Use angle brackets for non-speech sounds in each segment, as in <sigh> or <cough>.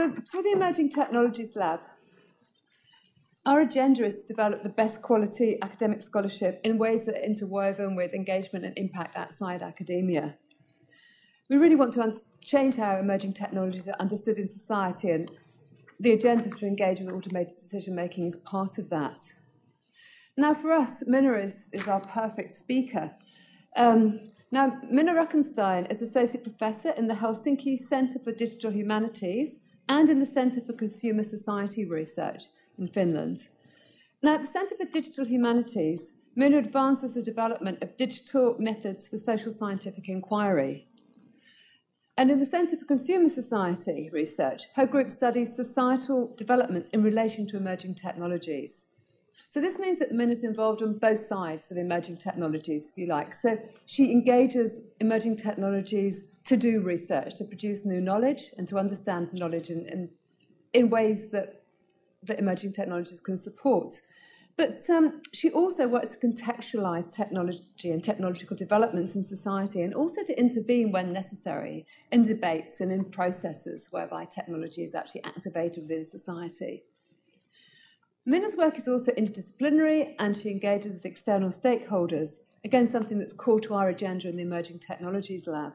So, for the Emerging Technologies Lab, our agenda is to develop the best quality academic scholarship in ways that are interwoven with engagement and impact outside academia. We really want to change how emerging technologies are understood in society, and the agenda to engage with automated decision making is part of that. Now, for us, Minna is, is our perfect speaker. Um, now, Minna Ruckenstein is Associate Professor in the Helsinki Centre for Digital Humanities and in the Centre for Consumer Society Research in Finland. Now, at the Centre for Digital Humanities, Minna advances the development of digital methods for social scientific inquiry. And in the Centre for Consumer Society Research, her group studies societal developments in relation to emerging technologies. So this means that Min is involved on both sides of emerging technologies, if you like. So she engages emerging technologies to do research, to produce new knowledge and to understand knowledge in, in, in ways that that emerging technologies can support. But um, she also works to contextualise technology and technological developments in society and also to intervene when necessary in debates and in processes whereby technology is actually activated within society. Minna's work is also interdisciplinary and she engages with external stakeholders, again, something that's core to our agenda in the Emerging Technologies Lab.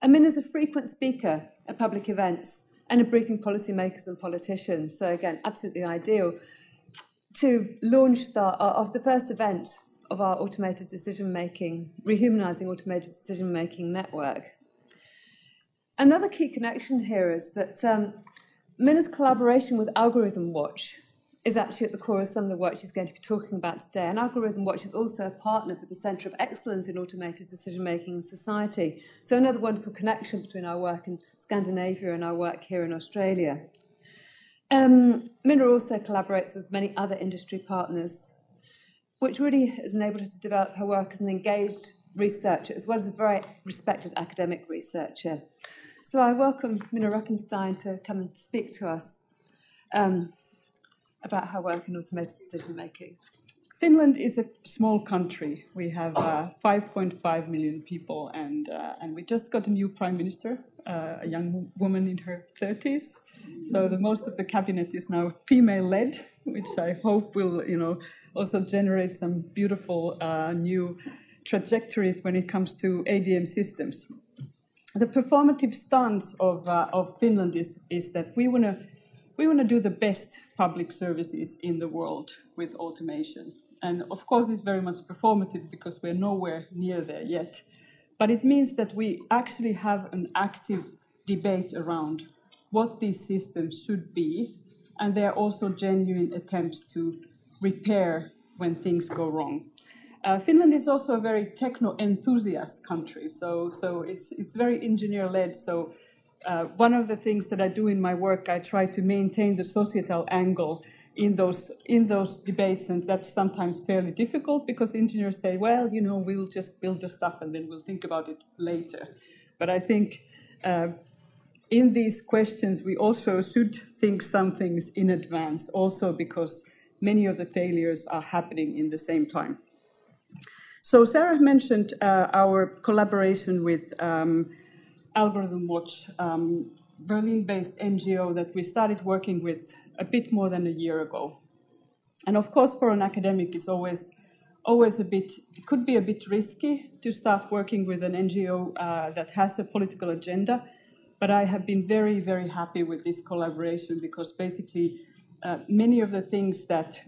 And Minna's a frequent speaker at public events and a briefing policymakers and politicians. So again, absolutely ideal to launch the, uh, of the first event of our automated decision making, rehumanizing automated decision making network. Another key connection here is that um, Minna's collaboration with Algorithm Watch is actually at the core of some of the work she's going to be talking about today. And Algorithm Watch is also a partner for the Centre of Excellence in Automated Decision Making in Society. So, another wonderful connection between our work in Scandinavia and our work here in Australia. Um, Minna also collaborates with many other industry partners, which really has enabled her to develop her work as an engaged researcher as well as a very respected academic researcher. So, I welcome Minna Ruckenstein to come and speak to us. Um, about her work in automated decision making? Finland is a small country. We have uh, 5.5 million people, and uh, and we just got a new prime minister, uh, a young woman in her 30s. So the most of the cabinet is now female-led, which I hope will, you know, also generate some beautiful uh, new trajectories when it comes to ADM systems. The performative stance of uh, of Finland is is that we want to we want to do the best public services in the world with automation. And of course, it's very much performative because we're nowhere near there yet. But it means that we actually have an active debate around what these systems should be. And there are also genuine attempts to repair when things go wrong. Uh, Finland is also a very techno enthusiast country, so, so it's, it's very engineer led. So uh, one of the things that I do in my work, I try to maintain the societal angle in those in those debates, and that's sometimes fairly difficult because engineers say, "Well, you know, we'll just build the stuff and then we'll think about it later." But I think uh, in these questions, we also should think some things in advance, also because many of the failures are happening in the same time. So Sarah mentioned uh, our collaboration with. Um, Algorithm Watch, um, Berlin based NGO that we started working with a bit more than a year ago. And of course, for an academic, it's always always a bit it could be a bit risky to start working with an NGO uh, that has a political agenda. But I have been very, very happy with this collaboration because basically uh, many of the things that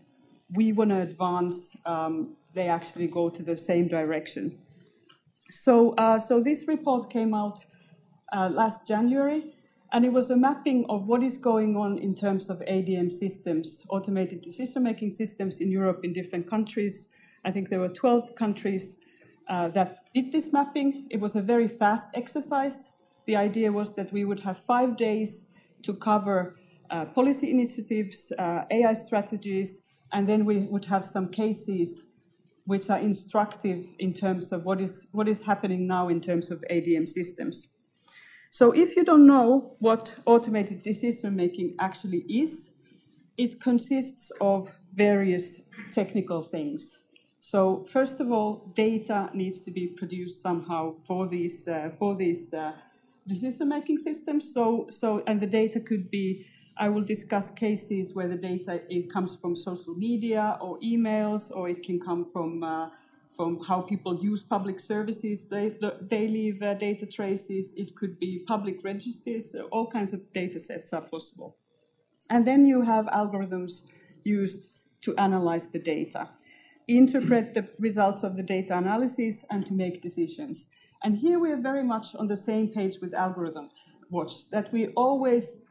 we want to advance, um, they actually go to the same direction. So, uh, so this report came out uh, last January, and it was a mapping of what is going on in terms of ADM systems, automated decision making systems in Europe in different countries. I think there were 12 countries uh, that did this mapping. It was a very fast exercise. The idea was that we would have five days to cover uh, policy initiatives, uh, AI strategies, and then we would have some cases which are instructive in terms of what is, what is happening now in terms of ADM systems. So if you don't know what automated decision making actually is, it consists of various technical things. So first of all, data needs to be produced somehow for these uh, for these uh, decision-making systems. So, so, and the data could be. I will discuss cases where the data it comes from social media or emails, or it can come from uh, from how people use public services. They they leave data traces. It could be public registers. All kinds of data sets are possible. And then you have algorithms used to analyze the data, interpret the results of the data analysis, and to make decisions. And here we are very much on the same page with Algorithm Watch, that we always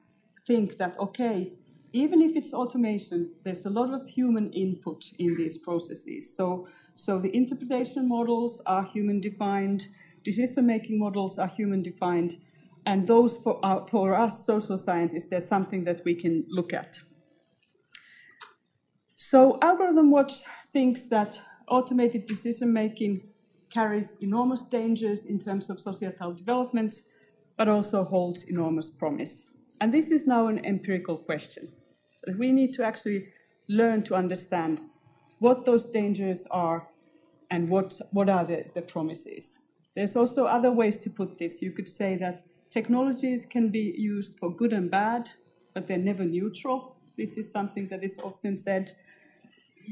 think that, okay, even if it's automation, there's a lot of human input in these processes. So, so the interpretation models are human defined, decision making models are human defined, and those for, uh, for us social scientists, there's something that we can look at. So, Algorithm Watch thinks that automated decision making carries enormous dangers in terms of societal developments, but also holds enormous promise. And this is now an empirical question. We need to actually learn to understand what those dangers are and what, what are the, the promises. There's also other ways to put this. You could say that technologies can be used for good and bad, but they're never neutral. This is something that is often said.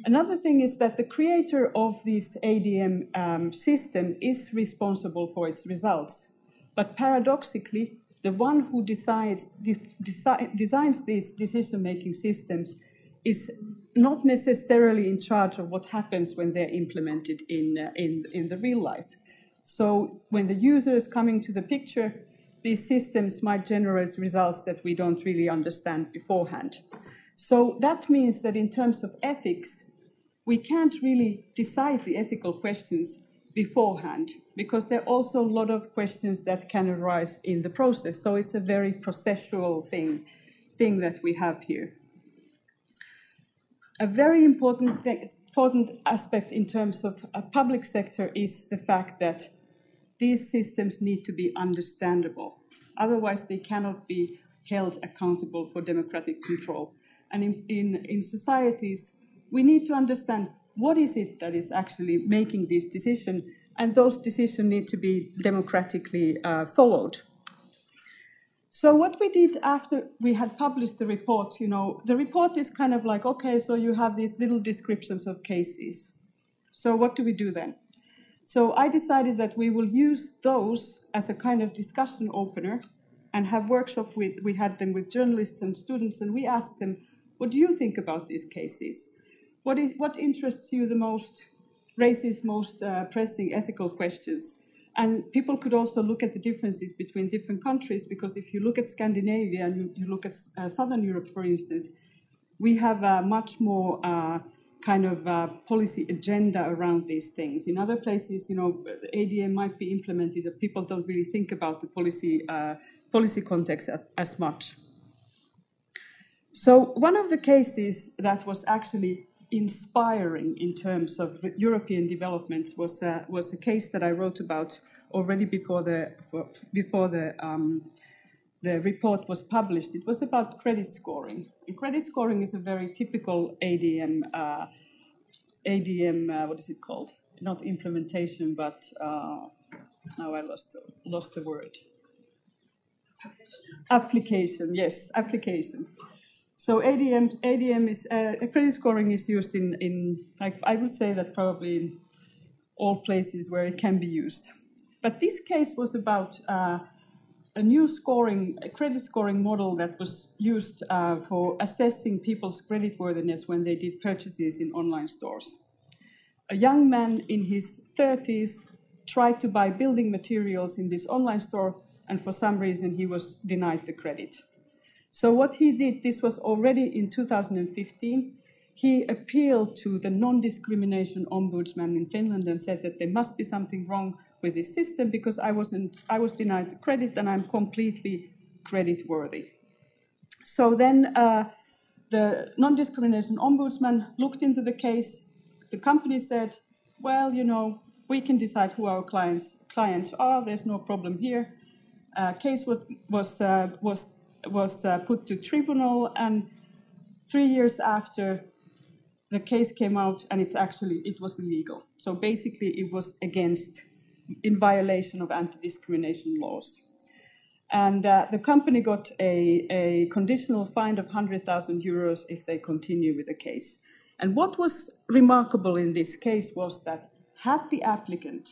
Another thing is that the creator of this ADM um, system is responsible for its results. But paradoxically, the one who decides, de desi designs these decision making systems is not necessarily in charge of what happens when they're implemented in, uh, in, in the real life. So when the user is coming to the picture, these systems might generate results that we don't really understand beforehand. So that means that in terms of ethics, we can't really decide the ethical questions beforehand because there are also a lot of questions that can arise in the process. So it's a very processual thing, thing that we have here. A very important, important aspect in terms of a public sector is the fact that these systems need to be understandable. Otherwise, they cannot be held accountable for democratic control. And in, in, in societies, we need to understand what is it that is actually making this decision, and those decisions need to be democratically uh, followed. So what we did after we had published the report, you know, the report is kind of like, okay, so you have these little descriptions of cases. So what do we do then? So I decided that we will use those as a kind of discussion opener and have workshops with, we had them with journalists and students, and we asked them, what do you think about these cases? What, is, what interests you the most, raises most uh, pressing ethical questions? And people could also look at the differences between different countries, because if you look at Scandinavia and you, you look at uh, Southern Europe, for instance, we have a much more uh, kind of uh, policy agenda around these things. In other places, you know, ADM might be implemented, but people don't really think about the policy uh, policy context as much. So one of the cases that was actually inspiring in terms of European developments was a, was a case that I wrote about already before the for, before the um, the report was published. It was about credit scoring. And credit scoring is a very typical ADM uh, ADM uh, what is it called? Not implementation, but uh, now I lost lost the word. Application. Yes, application. So ADM, ADM is uh, credit scoring is used in, in like I would say that probably in all places where it can be used. But this case was about uh, a new scoring, a credit scoring model that was used uh, for assessing people's creditworthiness when they did purchases in online stores. A young man in his 30s tried to buy building materials in this online store, and for some reason he was denied the credit. So what he did, this was already in 2015, he appealed to the non-discrimination ombudsman in Finland and said that there must be something wrong with this system because I wasn't I was denied the credit and I'm completely credit worthy. So then uh, the non-discrimination ombudsman looked into the case. The company said, well, you know, we can decide who our clients clients are. There's no problem here. Uh, case was was uh, was was uh, put to tribunal, and three years after, the case came out, and it actually it was illegal. So basically, it was against, in violation of anti-discrimination laws. And uh, the company got a, a conditional fine of 100,000 euros if they continue with the case. And what was remarkable in this case was that had the applicant,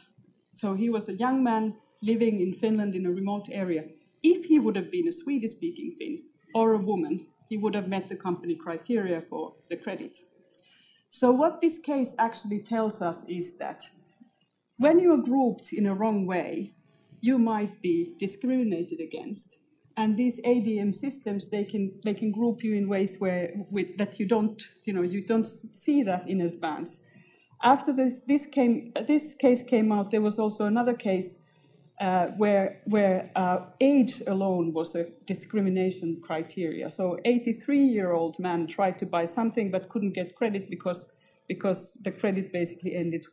so he was a young man living in Finland in a remote area, if he would have been a Swedish speaking Finn or a woman, he would have met the company criteria for the credit. So, what this case actually tells us is that when you are grouped in a wrong way, you might be discriminated against. And these ADM systems, they can, they can group you in ways where, with, that you don't, you know, you don't see that in advance. After this, this, came, this case came out, there was also another case uh, where, where uh, age alone was a discrimination criteria. So 83-year-old man tried to buy something but couldn't get credit because, because the credit basically ended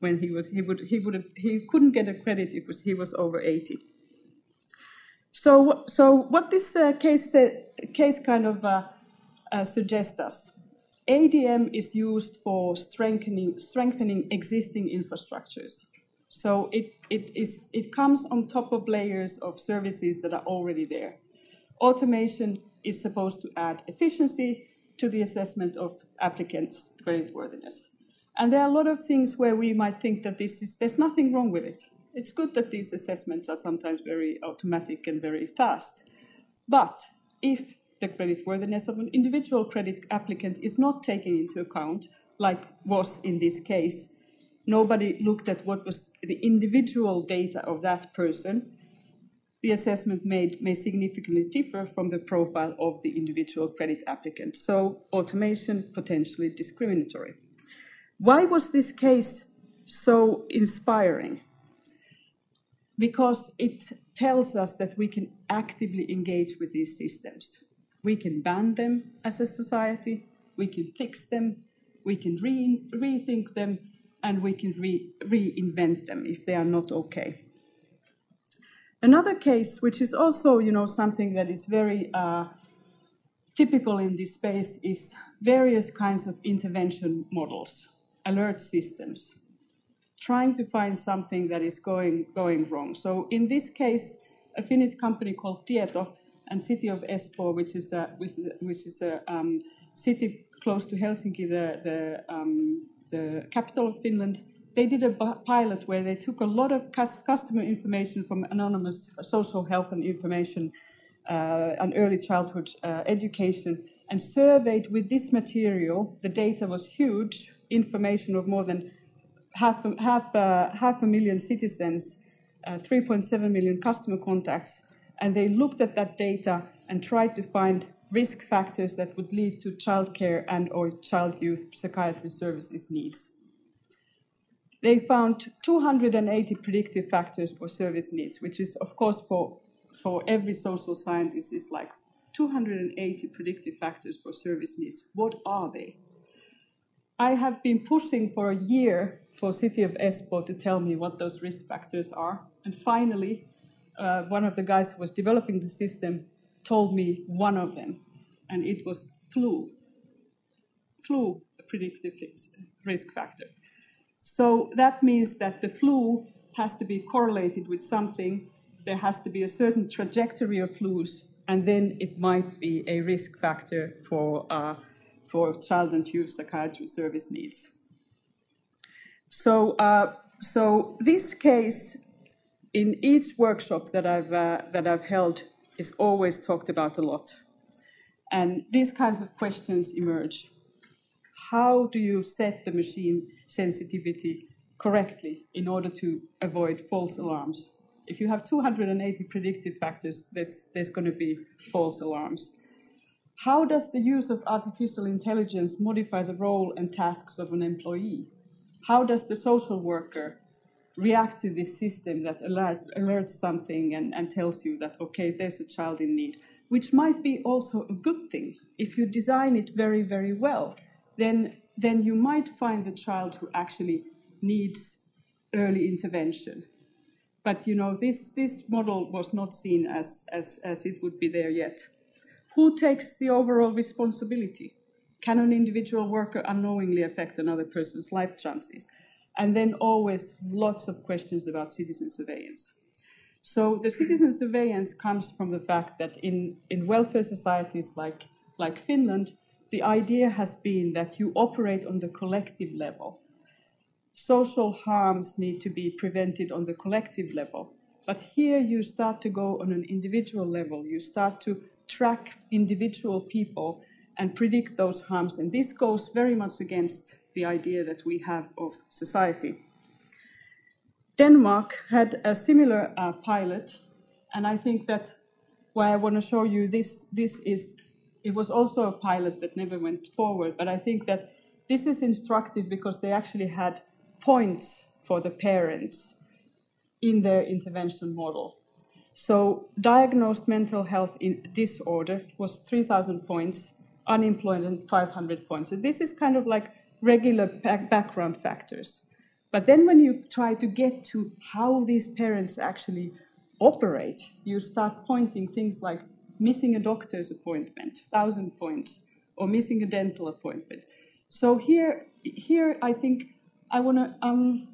when he was he would he would he couldn't get a credit if he was over 80. So so what this uh, case uh, case kind of uh, uh, suggests us, ADM is used for strengthening strengthening existing infrastructures. So it, it, is, it comes on top of layers of services that are already there. Automation is supposed to add efficiency to the assessment of applicants' creditworthiness. And there are a lot of things where we might think that this is, there's nothing wrong with it. It's good that these assessments are sometimes very automatic and very fast. But if the creditworthiness of an individual credit applicant is not taken into account, like was in this case, nobody looked at what was the individual data of that person, the assessment made may significantly differ from the profile of the individual credit applicant. So automation potentially discriminatory. Why was this case so inspiring? Because it tells us that we can actively engage with these systems. We can ban them as a society, we can fix them, we can re rethink them, and we can re reinvent them if they are not okay. Another case, which is also, you know, something that is very uh, typical in this space, is various kinds of intervention models alert systems, trying to find something that is going, going wrong. So in this case, a Finnish company called Tieto and City of Espoo, which is a, which which is a um, city close to Helsinki, the, the, um, the capital of Finland, they did a pilot where they took a lot of customer information from anonymous social health and information uh, and early childhood uh, education and surveyed with this material. The data was huge, information of more than half half a, half a million citizens, uh, 3.7 million customer contacts, and they looked at that data and tried to find risk factors that would lead to childcare and or child youth psychiatry services needs. They found 280 predictive factors for service needs, which is, of course, for, for every social scientist, is like 280 predictive factors for service needs. What are they? I have been pushing for a year for City of Espoo to tell me what those risk factors are. And finally, uh, one of the guys who was developing the system told me one of them, and it was flu. Flu, predictive risk factor. So that means that the flu has to be correlated with something. There has to be a certain trajectory of flus, and then it might be a risk factor for uh, for child and youth psychiatry service needs. So, uh, so this case in each workshop that I've, uh, that I've held is always talked about a lot. And these kinds of questions emerge. How do you set the machine sensitivity correctly in order to avoid false alarms? If you have 280 predictive factors, there's, there's going to be false alarms. How does the use of artificial intelligence modify the role and tasks of an employee? How does the social worker react to this system that alerts, alerts something and, and tells you that, okay, there's a child in need, which might be also a good thing. If you design it very, very well, then, then you might find the child who actually needs early intervention. But you know, this, this model was not seen as, as, as it would be there yet. Who takes the overall responsibility? Can an individual worker unknowingly affect another person's life chances? And then always lots of questions about citizen surveillance. So the citizen surveillance comes from the fact that in, in welfare societies like, like Finland, the idea has been that you operate on the collective level. Social harms need to be prevented on the collective level. But here you start to go on an individual level. You start to track individual people and predict those harms. And this goes very much against the idea that we have of society. Denmark had a similar uh, pilot, and I think that why I want to show you this, this is, it was also a pilot that never went forward, but I think that this is instructive because they actually had points for the parents in their intervention model. So diagnosed mental health disorder was 3,000 points, unemployment 500 points. So this is kind of like regular background factors. But then when you try to get to how these parents actually operate, you start pointing things like missing a doctor's appointment, 1,000 points, or missing a dental appointment. So here, here I think I want to um,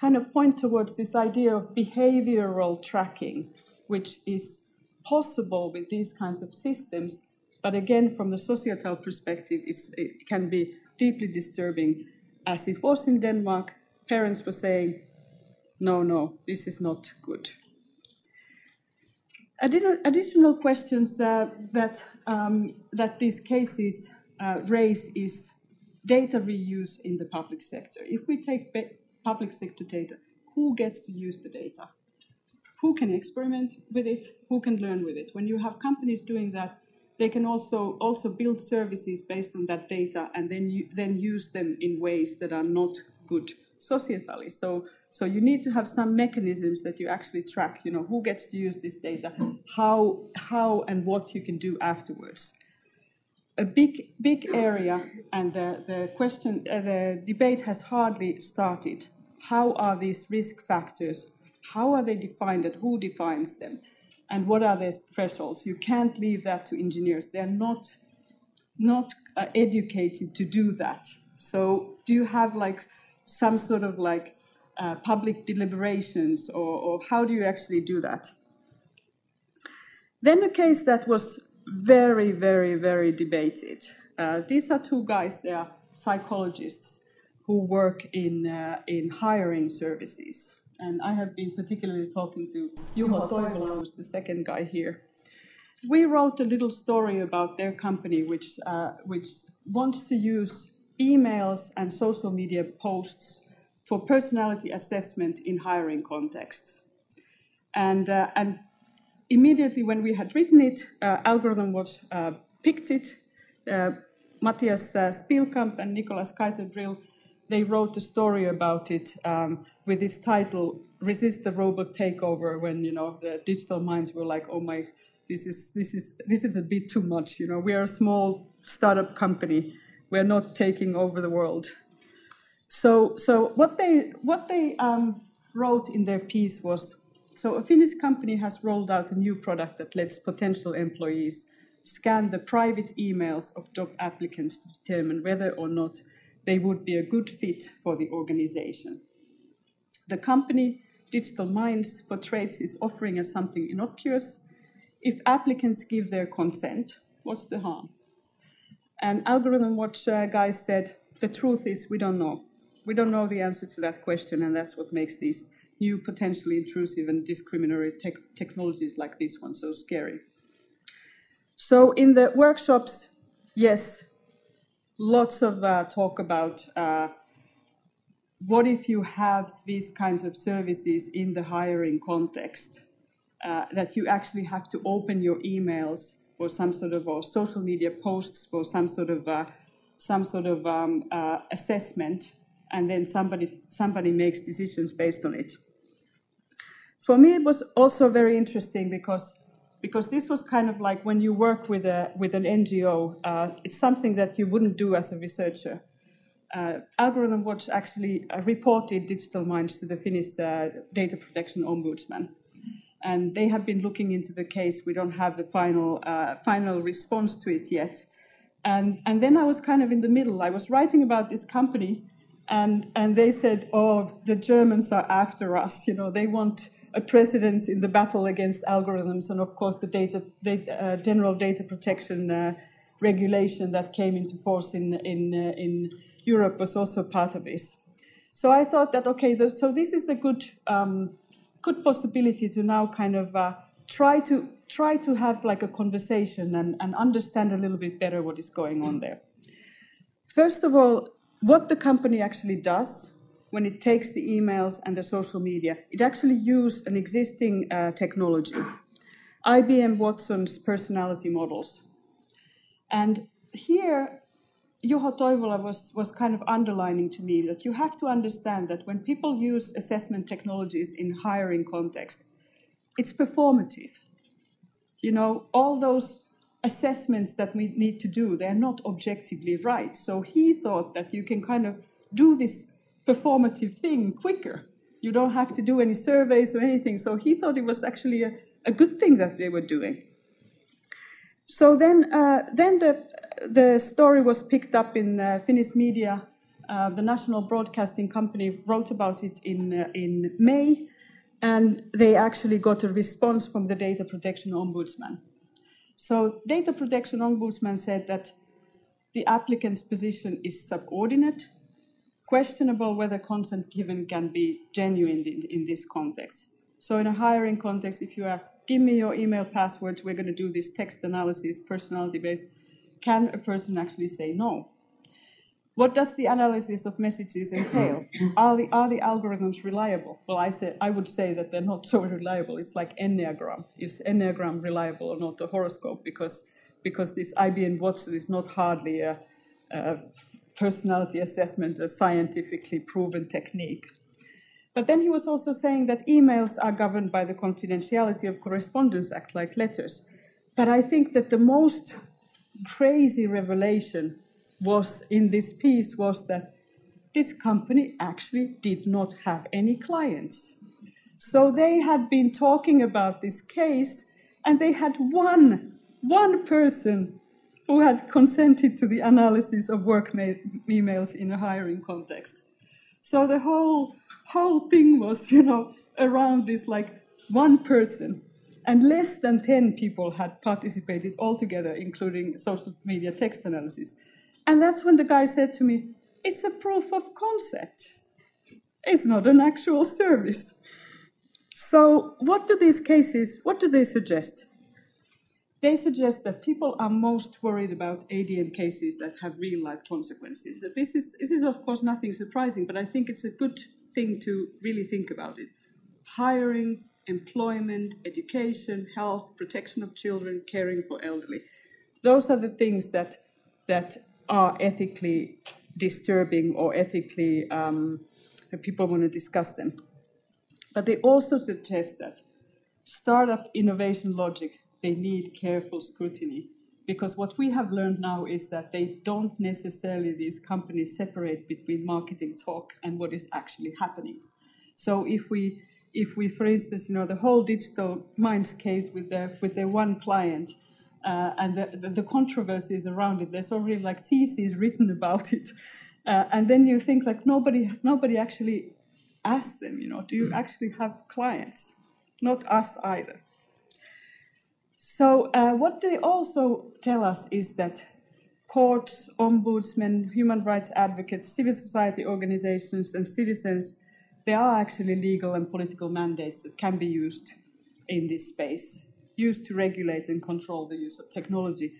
kind of point towards this idea of behavioral tracking, which is possible with these kinds of systems, but again, from the societal perspective, it can be deeply disturbing, as it was in Denmark. Parents were saying, no, no, this is not good. Additional questions uh, that, um, that these cases uh, raise is data reuse in the public sector. If we take public sector data. Who gets to use the data? Who can experiment with it? Who can learn with it? When you have companies doing that, they can also also build services based on that data and then you, then use them in ways that are not good societally. So so you need to have some mechanisms that you actually track. You know who gets to use this data, how how and what you can do afterwards. A big big area, and the the question uh, the debate has hardly started how are these risk factors, how are they defined and who defines them? And what are their thresholds? You can't leave that to engineers. They're not, not uh, educated to do that. So do you have like some sort of like uh, public deliberations or, or how do you actually do that? Then a case that was very, very, very debated. Uh, these are two guys, they are psychologists who work in, uh, in hiring services. And I have been particularly talking to Juho Toivola, who's the second guy here. We wrote a little story about their company, which, uh, which wants to use emails and social media posts for personality assessment in hiring contexts. And, uh, and immediately when we had written it, uh, Algorithm was uh, picked it. Uh, Matthias uh, Spielkamp and Nicolas Kayser-Bril they wrote a story about it um, with this title "Resist the Robot Takeover." When you know the digital minds were like, "Oh my, this is this is this is a bit too much." You know, we are a small startup company. We are not taking over the world. So, so what they what they um, wrote in their piece was so a Finnish company has rolled out a new product that lets potential employees scan the private emails of job applicants to determine whether or not they would be a good fit for the organization. The company Digital Minds for Trades is offering us something innocuous. If applicants give their consent, what's the harm? And Algorithm Watch uh, guys said, the truth is we don't know. We don't know the answer to that question, and that's what makes these new potentially intrusive and discriminatory te technologies like this one so scary. So in the workshops, yes, lots of uh, talk about uh, what if you have these kinds of services in the hiring context, uh, that you actually have to open your emails for some sort of or social media posts for some sort of uh, some sort of um, uh, assessment, and then somebody somebody makes decisions based on it. For me, it was also very interesting because because this was kind of like when you work with a with an NGO, uh, it's something that you wouldn't do as a researcher. Uh, Algorithm Watch actually uh, reported Digital Minds to the Finnish uh, Data Protection Ombudsman, and they have been looking into the case. We don't have the final uh, final response to it yet, and and then I was kind of in the middle. I was writing about this company, and and they said, "Oh, the Germans are after us. You know, they want." A precedence in the battle against algorithms, and of course the data, data uh, general data protection uh, regulation that came into force in in uh, in Europe was also part of this. So I thought that okay, the, so this is a good um, good possibility to now kind of uh, try to try to have like a conversation and, and understand a little bit better what is going on there. First of all, what the company actually does when it takes the emails and the social media, it actually used an existing uh, technology, IBM Watson's personality models. And here, Juho Toivola was, was kind of underlining to me that you have to understand that when people use assessment technologies in hiring context, it's performative. You know, all those assessments that we need to do, they're not objectively right. So he thought that you can kind of do this performative thing quicker. You don't have to do any surveys or anything. So he thought it was actually a, a good thing that they were doing. So then, uh, then the, the story was picked up in uh, Finnish media. Uh, the national broadcasting company wrote about it in, uh, in May, and they actually got a response from the data protection ombudsman. So, data protection ombudsman said that the applicant's position is subordinate, questionable whether consent given can be genuine in, in this context. So, in a hiring context, if you are, give me your email passwords, we're going to do this text analysis, personality based, can a person actually say no? What does the analysis of messages entail? <coughs> are, the, are the algorithms reliable? Well, I, say, I would say that they're not so reliable. It's like Enneagram. Is Enneagram reliable or not a horoscope? Because, because this IBM Watson is not hardly a, a personality assessment, a scientifically proven technique. But then he was also saying that emails are governed by the Confidentiality of Correspondence Act, like letters. But I think that the most crazy revelation was in this piece was that this company actually did not have any clients. So they had been talking about this case, and they had one, one person who had consented to the analysis of work emails in a hiring context. So the whole whole thing was, you know, around this like one person. And less than 10 people had participated altogether, including social media text analysis. And that's when the guy said to me, It's a proof of concept. It's not an actual service. So, what do these cases, what do they suggest? They suggest that people are most worried about ADM cases that have real life consequences. That this is, this is, of course, nothing surprising, but I think it's a good thing to really think about it. Hiring, employment, education, health, protection of children, caring for elderly. Those are the things that, that are ethically disturbing or ethically um, people want to discuss them. But they also suggest that startup innovation logic they need careful scrutiny. Because what we have learned now is that they don't necessarily these companies separate between marketing talk and what is actually happening. So if we if we for instance you know the whole digital minds case with their with their one client uh, and the, the, the, controversies around it there's already like theses written about it uh, and then you think like nobody nobody actually asked them you know do you actually have clients? Not us either so, uh, what they also tell us is that courts, ombudsmen, human rights advocates, civil society organizations, and citizens, there are actually legal and political mandates that can be used in this space, used to regulate and control the use of technology,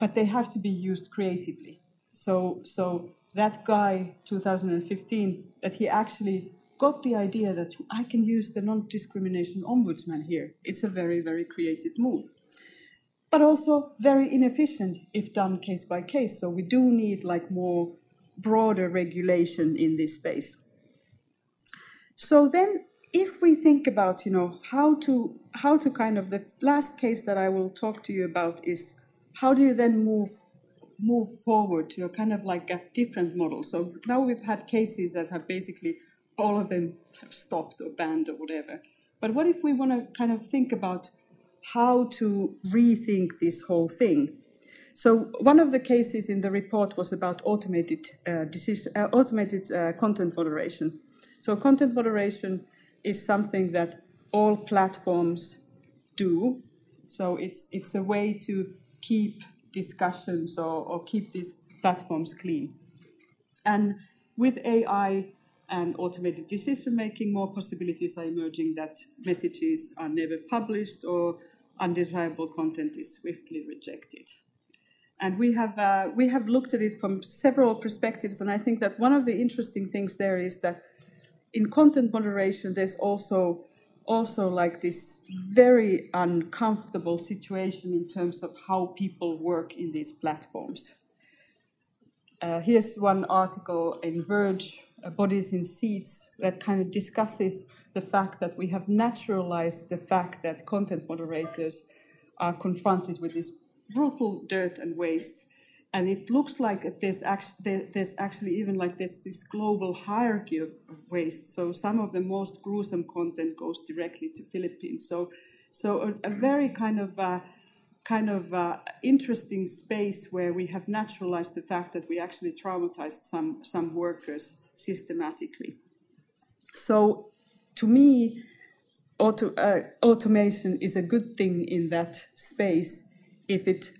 but they have to be used creatively. So, so that guy, 2015, that he actually got the idea that I can use the non-discrimination ombudsman here. It's a very, very creative move but also very inefficient if done case by case. So we do need like more broader regulation in this space. So then if we think about, you know, how to how to kind of the last case that I will talk to you about is how do you then move move forward to a kind of like a different model. So now we've had cases that have basically all of them have stopped or banned or whatever. But what if we want to kind of think about how to rethink this whole thing. So one of the cases in the report was about automated uh, decision, uh, automated uh, content moderation. So content moderation is something that all platforms do. So it's, it's a way to keep discussions or, or keep these platforms clean. And with AI and automated decision making, more possibilities are emerging that messages are never published or undesirable content is swiftly rejected. And we have, uh, we have looked at it from several perspectives, and I think that one of the interesting things there is that in content moderation, there's also also like this very uncomfortable situation in terms of how people work in these platforms. Uh, here's one article in Verge, Bodies in Seats, that kind of discusses the fact that we have naturalized the fact that content moderators are confronted with this brutal dirt and waste and it looks like there's actually, there's actually even like this, this global hierarchy of, waste. So some of the most gruesome content goes directly to Philippines. So, so a, a very kind of uh, kind of uh, interesting space where we have naturalized the fact that we actually traumatized some some workers systematically. So, to me, auto, uh, automation is a good thing in that space if it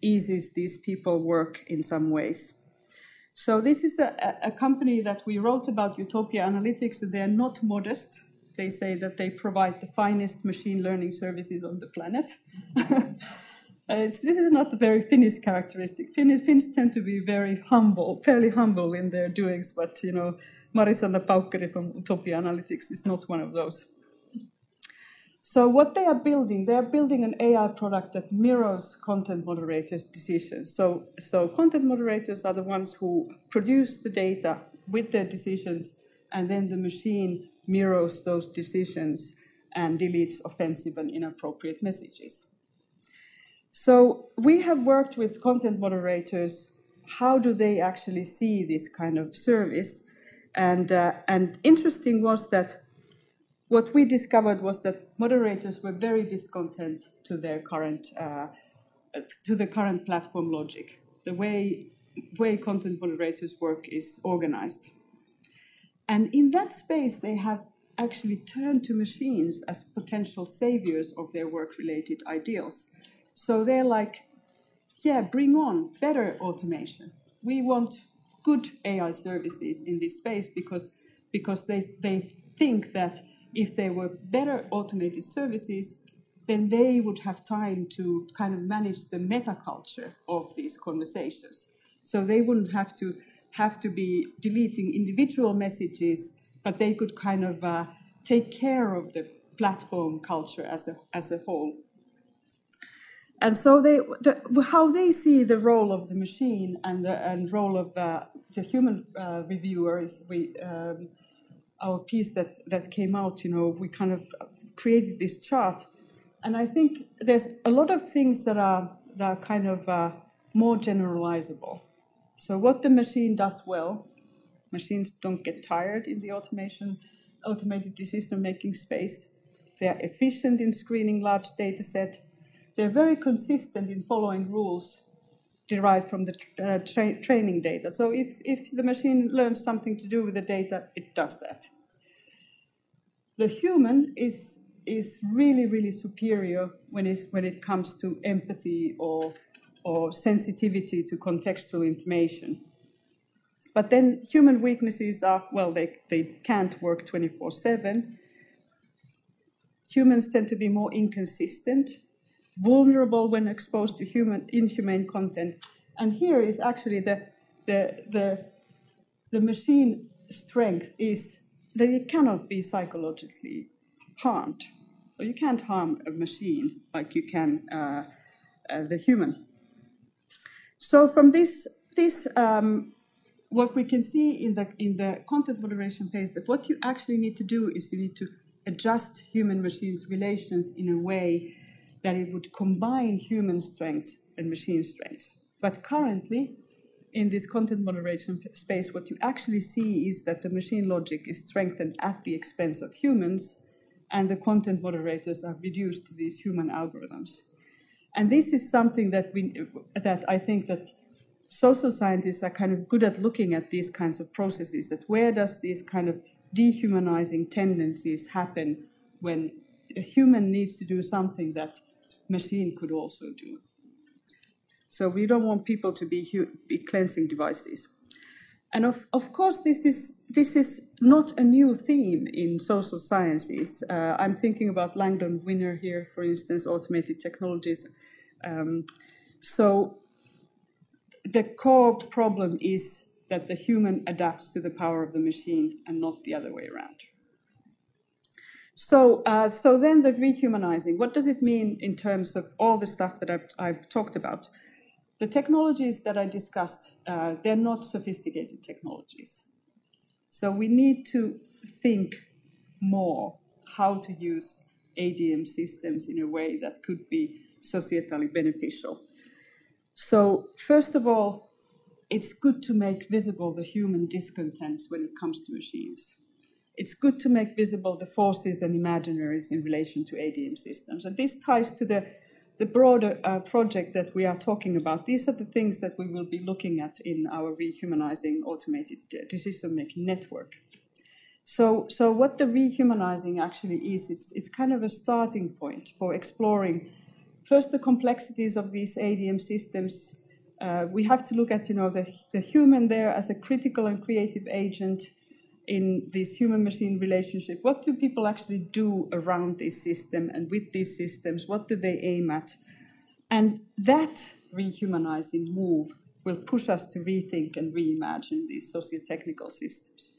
eases these people work in some ways. So this is a, a company that we wrote about, Utopia Analytics, and they are not modest. They say that they provide the finest machine learning services on the planet. <laughs> Uh, this is not a very Finnish characteristic. Finns, tend to be very humble, fairly humble in their doings, but you know, Mari-Sanna Paukkeri from Utopia Analytics is not one of those. So what they are building, they are building an AI product that mirrors content moderators' decisions. So, so content moderators are the ones who produce the data with their decisions, and then the machine mirrors those decisions and deletes offensive and inappropriate messages. So we have worked with content moderators. How do they actually see this kind of service? And, uh, and interesting was that what we discovered was that moderators were very discontent to their current uh, to the current platform logic. The way way content moderators work is organized, and in that space they have actually turned to machines as potential saviors of their work-related ideals. So they're like, yeah, bring on better automation. We want good AI services in this space because because they they think that if there were better automated services, then they would have time to kind of manage the meta culture of these conversations. So they wouldn't have to have to be deleting individual messages, but they could kind of uh, take care of the platform culture as a, as a whole. And so they, the, how they see the role of the machine and the and role of the, the human uh, reviewer is we, um, our piece that, that came out, you know, we kind of created this chart. And I think there's a lot of things that are, that are kind of uh, more generalizable. So what the machine does well, machines don't get tired in the automation, automated decision-making space. They're efficient in screening large data set. They're very consistent in following rules derived from the uh, tra training data. So if, if the machine learns something to do with the data, it does that. The human is, is really, really superior when, it's, when it comes to empathy or, or sensitivity to contextual information. But then human weaknesses are, well, they, they can't work 24 7. Humans tend to be more inconsistent vulnerable when exposed to human inhumane content. And here is actually the, the, the, the machine strength is that it cannot be psychologically harmed. So you can't harm a machine like you can uh, uh, the human. So from this, this um, what we can see in the in the content moderation phase that what you actually need to do is you need to adjust human machines relations in a way that it would combine human strengths and machine strengths. But currently, in this content moderation space, what you actually see is that the machine logic is strengthened at the expense of humans, and the content moderators are reduced to these human algorithms. And this is something that we that I think that social scientists are kind of good at looking at these kinds of processes. That where does these kind of dehumanizing tendencies happen when a human needs to do something that machine could also do. So we don't want people to be, be cleansing devices. And of, of course, this is, this is not a new theme in social sciences. Uh, I'm thinking about Langdon Winner here, for instance, automated technologies. Um, so the core problem is that the human adapts to the power of the machine and not the other way around. So, uh, so then the rehumanizing, what does it mean in terms of all the stuff that I've, I've talked about? The technologies that I discussed, uh, they're not sophisticated technologies. So we need to think more how to use ADM systems in a way that could be societally beneficial. So, first of all, it's good to make visible the human discontents when it comes to machines. It's good to make visible the forces and imaginaries in relation to ADM systems. And this ties to the the broader uh, project that we are talking about, these are the things that we will be looking at in our rehumanizing automated decision making network. So, so what the rehumanizing actually is, it's, it's kind of a starting point for exploring first the complexities of these ADM systems. Uh, we have to look at you know the, the human there as a critical and creative agent in this human machine relationship. What do people actually do around this system and with these systems? What do they aim at? And that rehumanizing move will push us to rethink and reimagine these socio-technical systems.